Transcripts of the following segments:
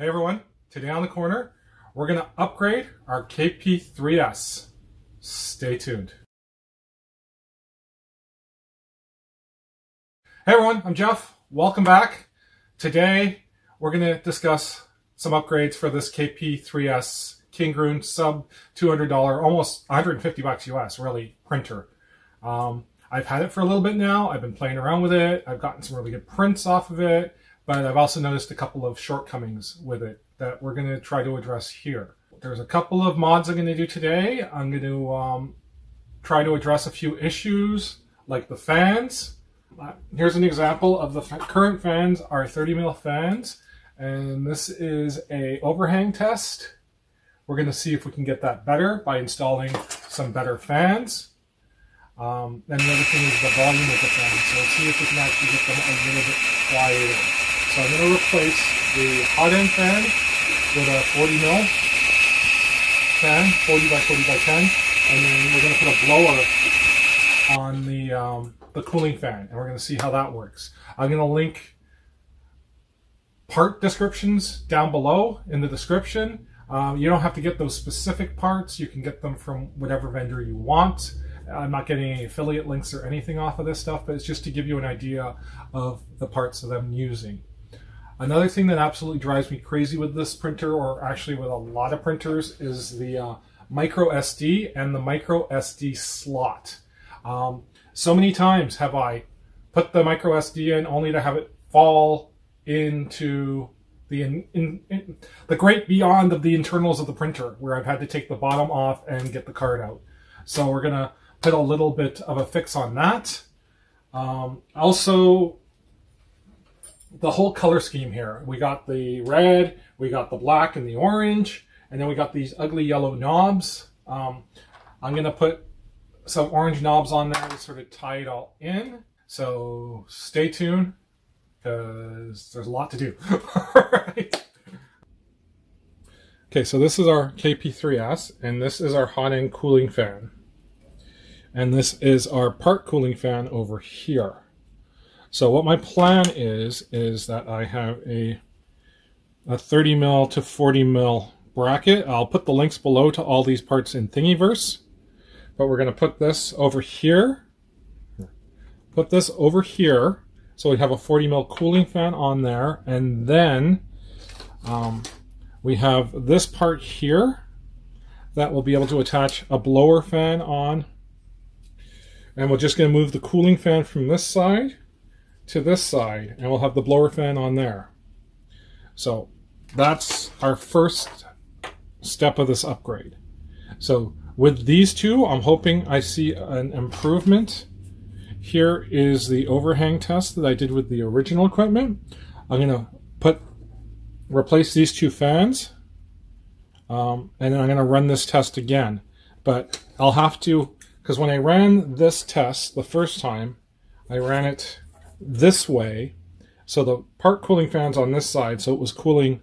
Hey everyone, today on the corner, we're going to upgrade our KP3S. Stay tuned. Hey everyone, I'm Jeff. Welcome back. Today, we're going to discuss some upgrades for this KP3S Kingroon sub $200, almost 150 bucks US, really, printer. Um, I've had it for a little bit now. I've been playing around with it. I've gotten some really good prints off of it but I've also noticed a couple of shortcomings with it that we're going to try to address here. There's a couple of mods I'm going to do today. I'm going to um, try to address a few issues like the fans. Uh, here's an example of the current fans are 30 mil fans and this is a overhang test. We're going to see if we can get that better by installing some better fans. Um, and the other thing is the volume of the fans. So let's see if we can actually get them a little bit quieter. So I'm going to replace the hot end fan with a 40 mil fan, 40 by 40 by 10, and then we're going to put a blower on the um, the cooling fan, and we're going to see how that works. I'm going to link part descriptions down below in the description. Um, you don't have to get those specific parts. You can get them from whatever vendor you want. I'm not getting any affiliate links or anything off of this stuff, but it's just to give you an idea of the parts that I'm using. Another thing that absolutely drives me crazy with this printer, or actually with a lot of printers, is the uh, micro SD and the micro SD slot. Um, so many times have I put the micro SD in only to have it fall into the in, in, in, the great beyond of the internals of the printer, where I've had to take the bottom off and get the card out. So we're gonna put a little bit of a fix on that. Um, also, the whole color scheme here. We got the red, we got the black and the orange, and then we got these ugly yellow knobs. Um, I'm going to put some orange knobs on there to sort of tie it all in. So stay tuned because there's a lot to do. Okay, so this is our KP3S, and this is our hot end cooling fan. And this is our part cooling fan over here. So what my plan is, is that I have a, a 30 mil to 40 mil bracket. I'll put the links below to all these parts in Thingiverse. But we're going to put this over here. Put this over here. So we have a 40 mil cooling fan on there. And then um, we have this part here that will be able to attach a blower fan on. And we're just going to move the cooling fan from this side to this side and we'll have the blower fan on there. So that's our first step of this upgrade. So with these two, I'm hoping I see an improvement. Here is the overhang test that I did with the original equipment. I'm going to put replace these two fans um, and then I'm going to run this test again. But I'll have to, because when I ran this test the first time, I ran it this way. So the part cooling fan's on this side, so it was cooling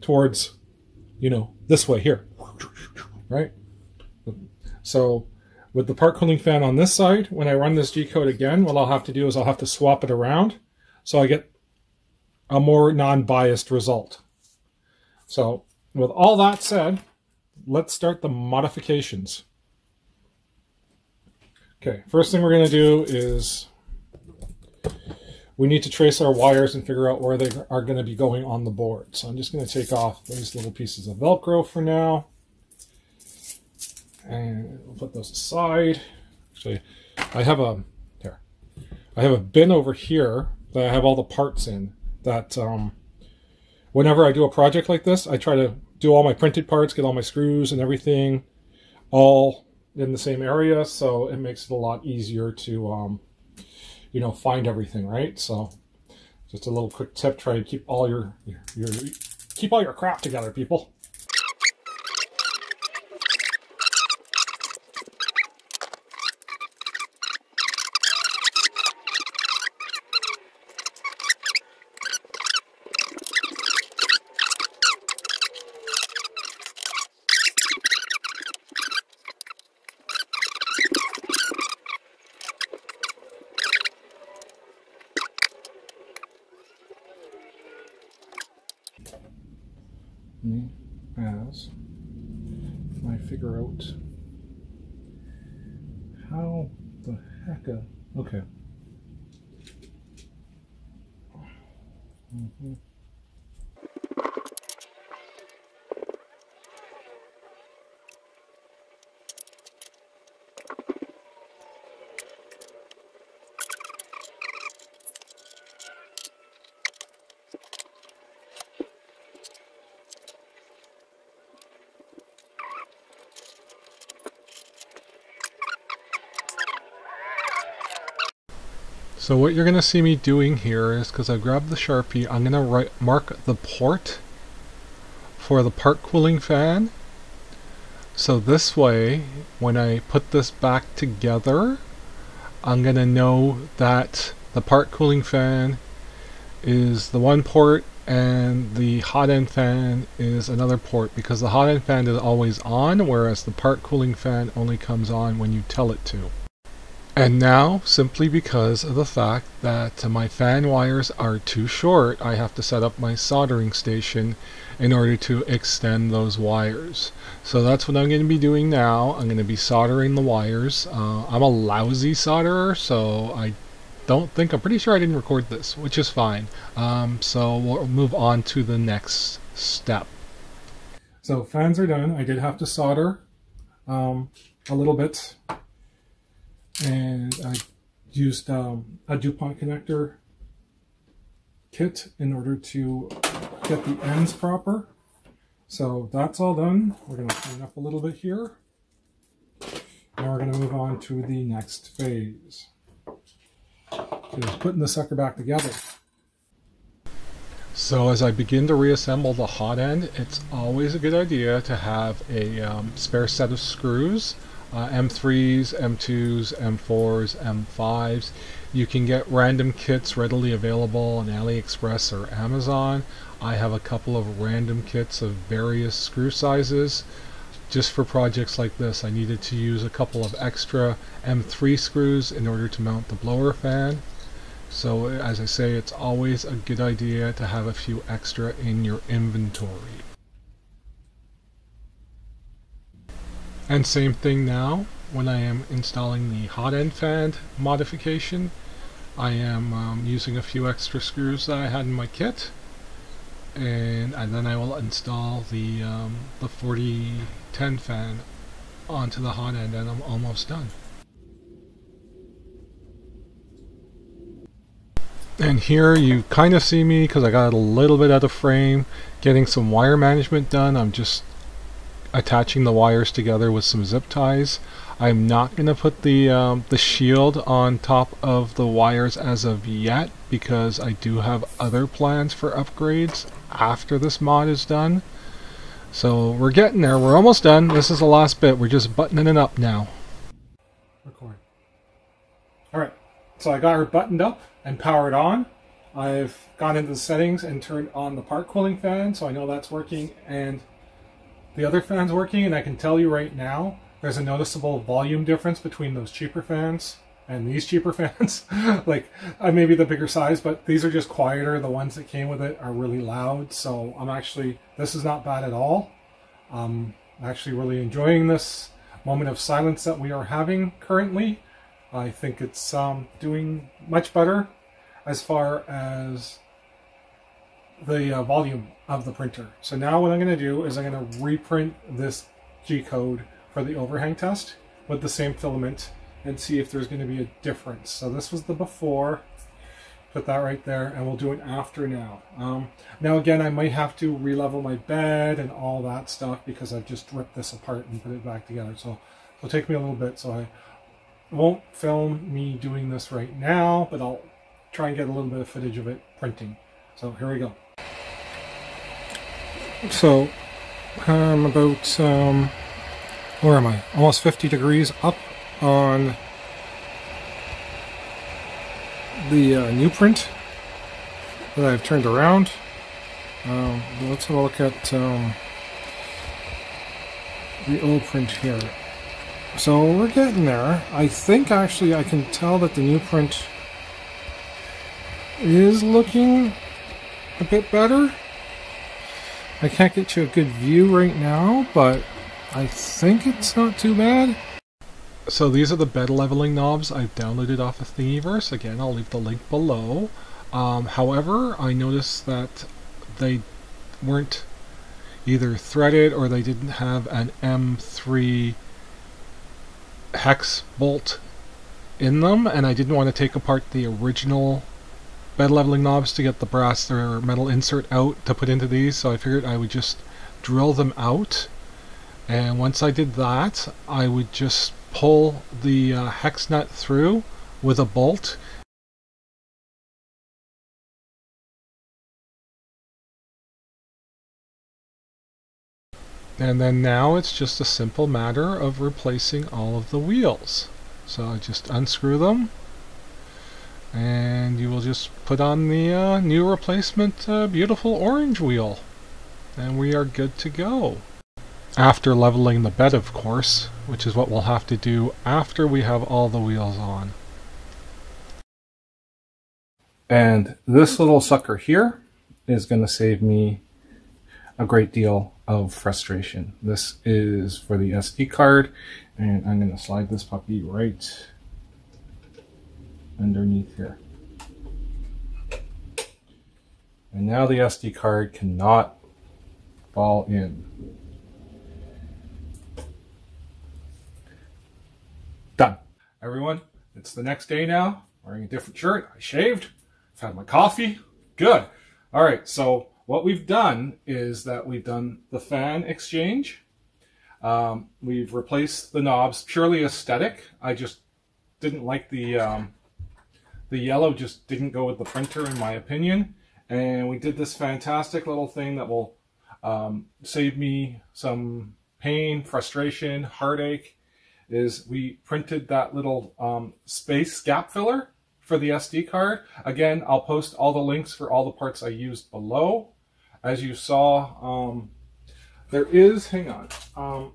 towards, you know, this way here, right? So with the part cooling fan on this side, when I run this G-code again, what I'll have to do is I'll have to swap it around so I get a more non-biased result. So with all that said, let's start the modifications. Okay, first thing we're going to do is we need to trace our wires and figure out where they are going to be going on the board. So I'm just going to take off these little pieces of Velcro for now. And we'll put those aside. Actually, I have a, here, I have a bin over here that I have all the parts in that um, whenever I do a project like this, I try to do all my printed parts, get all my screws and everything all in the same area. So it makes it a lot easier to um, you know, find everything, right? So just a little quick tip, try to keep all your, your, your keep all your crap together, people. Okay. Mm -hmm. So what you're going to see me doing here is, because I grabbed the Sharpie, I'm going to write, mark the port for the part cooling fan. So this way, when I put this back together, I'm going to know that the part cooling fan is the one port and the hot end fan is another port because the hot end fan is always on whereas the part cooling fan only comes on when you tell it to. And now, simply because of the fact that my fan wires are too short, I have to set up my soldering station in order to extend those wires. So that's what I'm going to be doing now. I'm going to be soldering the wires. Uh, I'm a lousy solderer, so I don't think, I'm pretty sure I didn't record this, which is fine. Um, so we'll move on to the next step. So fans are done. I did have to solder um, a little bit and I used um, a DuPont connector kit in order to get the ends proper. So that's all done. We're going to clean up a little bit here. Now we're going to move on to the next phase. Just putting the sucker back together. So as I begin to reassemble the hot end, it's always a good idea to have a um, spare set of screws uh, M3s, M2s, M4s, M5s. You can get random kits readily available on AliExpress or Amazon. I have a couple of random kits of various screw sizes. Just for projects like this, I needed to use a couple of extra M3 screws in order to mount the blower fan. So as I say, it's always a good idea to have a few extra in your inventory. And same thing now when I am installing the hot end fan modification. I am um, using a few extra screws that I had in my kit and, and then I will install the um, the 4010 fan onto the hot end and I'm almost done. And here you kind of see me because I got a little bit out of frame getting some wire management done. I'm just attaching the wires together with some zip ties. I'm not going to put the, um, the shield on top of the wires as of yet because I do have other plans for upgrades after this mod is done. So we're getting there. We're almost done. This is the last bit. We're just buttoning it up now. Record. Alright, so I got her buttoned up and powered on. I've gone into the settings and turned on the part cooling fan, so I know that's working. And the other fan's working, and I can tell you right now, there's a noticeable volume difference between those cheaper fans and these cheaper fans. like, I may be the bigger size, but these are just quieter. The ones that came with it are really loud, so I'm actually, this is not bad at all. I'm actually really enjoying this moment of silence that we are having currently. I think it's um, doing much better as far as the uh, volume of the printer. So now what I'm going to do is I'm going to reprint this G-code for the overhang test with the same filament and see if there's going to be a difference. So this was the before, put that right there, and we'll do an after now. Um, now again, I might have to re-level my bed and all that stuff because I've just ripped this apart and put it back together. So it'll take me a little bit, so I won't film me doing this right now, but I'll try and get a little bit of footage of it printing. So here we go. So, I'm about, um, where am I? Almost 50 degrees up on the uh, new print that I've turned around. Um, let's have a look at um, the old print here. So we're getting there. I think actually I can tell that the new print is looking a bit better. I can't get you a good view right now, but I think it's not too bad. So these are the bed leveling knobs I've downloaded off of Thingiverse. Again, I'll leave the link below. Um, however, I noticed that they weren't either threaded or they didn't have an M3 hex bolt in them and I didn't want to take apart the original bed leveling knobs to get the brass or metal insert out to put into these. So I figured I would just drill them out. And once I did that I would just pull the uh, hex nut through with a bolt. And then now it's just a simple matter of replacing all of the wheels. So I just unscrew them. and will just put on the uh, new replacement uh, beautiful orange wheel. And we are good to go. After leveling the bed of course, which is what we'll have to do after we have all the wheels on. And this little sucker here is going to save me a great deal of frustration. This is for the SD card, and I'm going to slide this puppy right underneath here. And now the SD card cannot fall in. Done. Everyone, it's the next day now. Wearing a different shirt. I shaved. I've had my coffee. Good. All right, so what we've done is that we've done the fan exchange. Um, we've replaced the knobs, purely aesthetic. I just didn't like the, um, the yellow just didn't go with the printer in my opinion. And we did this fantastic little thing that will um, save me some pain, frustration, heartache, is we printed that little um, space gap filler for the SD card. Again, I'll post all the links for all the parts I used below as you saw, um, there is, hang on, um,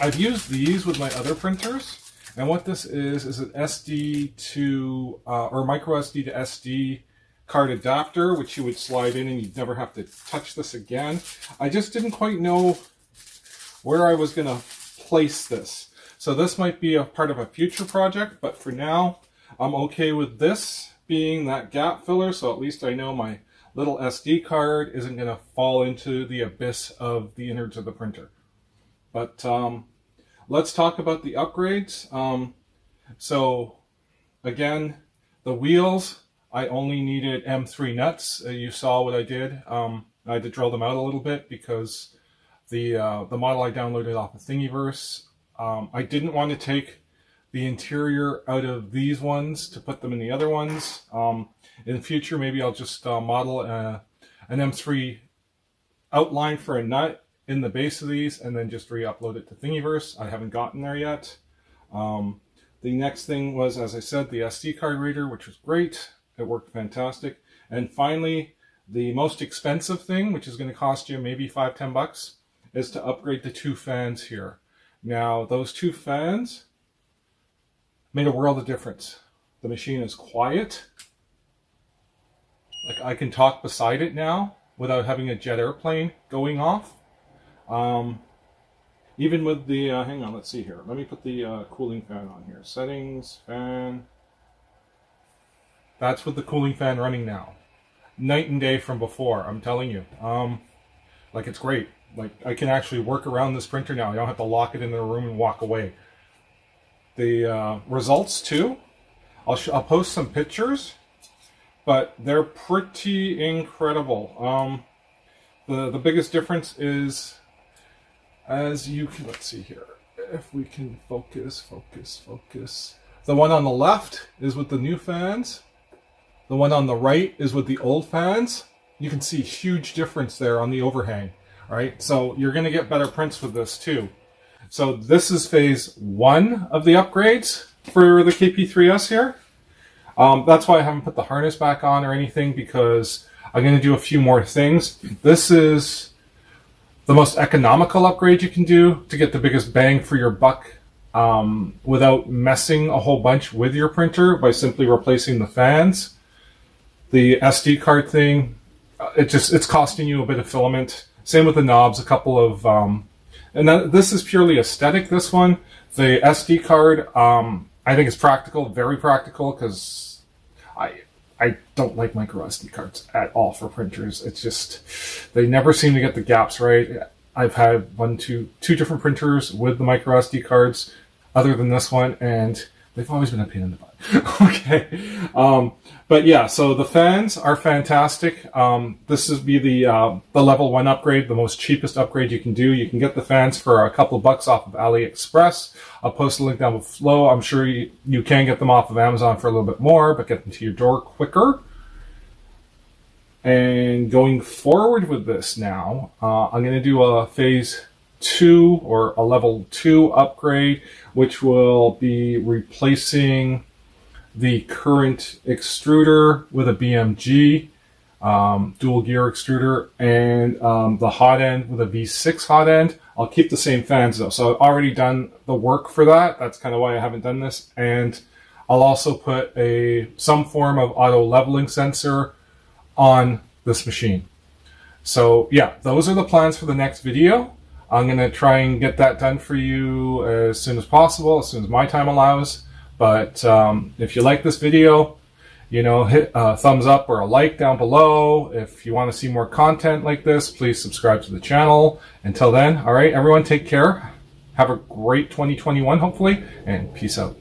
I've used these with my other printers. And what this is, is an SD to, uh, or micro SD to SD card adapter, which you would slide in and you'd never have to touch this again. I just didn't quite know where I was going to place this. So this might be a part of a future project, but for now, I'm okay with this being that gap filler, so at least I know my little SD card isn't going to fall into the abyss of the innards of the printer. But um, let's talk about the upgrades. Um, so again, the wheels, I only needed M3 nuts. Uh, you saw what I did. Um, I had to drill them out a little bit because the uh, the model I downloaded off of Thingiverse, um, I didn't want to take the interior out of these ones to put them in the other ones. Um, in the future, maybe I'll just uh, model a, an M3 outline for a nut in the base of these and then just re-upload it to Thingiverse. I haven't gotten there yet. Um, the next thing was, as I said, the SD card reader, which was great. It worked fantastic. And finally, the most expensive thing, which is going to cost you maybe five, ten bucks, is to upgrade the two fans here. Now, those two fans made a world of difference. The machine is quiet. Like I can talk beside it now without having a jet airplane going off. Um, even with the, uh, hang on, let's see here. Let me put the uh, cooling fan on here. Settings, fan. That's with the cooling fan running now. Night and day from before, I'm telling you. Um, like it's great. Like I can actually work around this printer now. I don't have to lock it in the room and walk away. The uh, results too, I'll, I'll post some pictures but they're pretty incredible. Um, the, the biggest difference is, as you can, let's see here, if we can focus, focus, focus. The one on the left is with the new fans. The one on the right is with the old fans. You can see huge difference there on the overhang. Right, so you're going to get better prints with this too. So this is phase one of the upgrades for the KP3S here. Um, that's why I haven't put the harness back on or anything because I'm going to do a few more things. This is the most economical upgrade you can do to get the biggest bang for your buck um, without messing a whole bunch with your printer by simply replacing the fans. The SD card thing, uh, it just it's costing you a bit of filament. Same with the knobs, a couple of, um, and that, this is purely aesthetic, this one. The SD card, um, I think it's practical, very practical, because I, I don't like micro SD cards at all for printers. It's just, they never seem to get the gaps right. I've had one, two, two different printers with the micro SD cards other than this one, and they've always been a pain in the butt. okay. Um, but yeah, so the fans are fantastic. Um, this is be the uh, the level one upgrade, the most cheapest upgrade you can do. You can get the fans for a couple bucks off of AliExpress. I'll post a link down below. I'm sure you, you can get them off of Amazon for a little bit more, but get them to your door quicker. And going forward with this now, uh, I'm going to do a phase two or a level two upgrade, which will be replacing the current extruder with a BMG um, dual gear extruder and um, the hot end with a V6 hot end. I'll keep the same fans though. So I've already done the work for that. That's kind of why I haven't done this. And I'll also put a some form of auto leveling sensor on this machine. So yeah, those are the plans for the next video. I'm going to try and get that done for you as soon as possible, as soon as my time allows. But um, if you like this video, you know, hit a thumbs up or a like down below. If you want to see more content like this, please subscribe to the channel. Until then, all right, everyone, take care. Have a great 2021, hopefully, and peace out.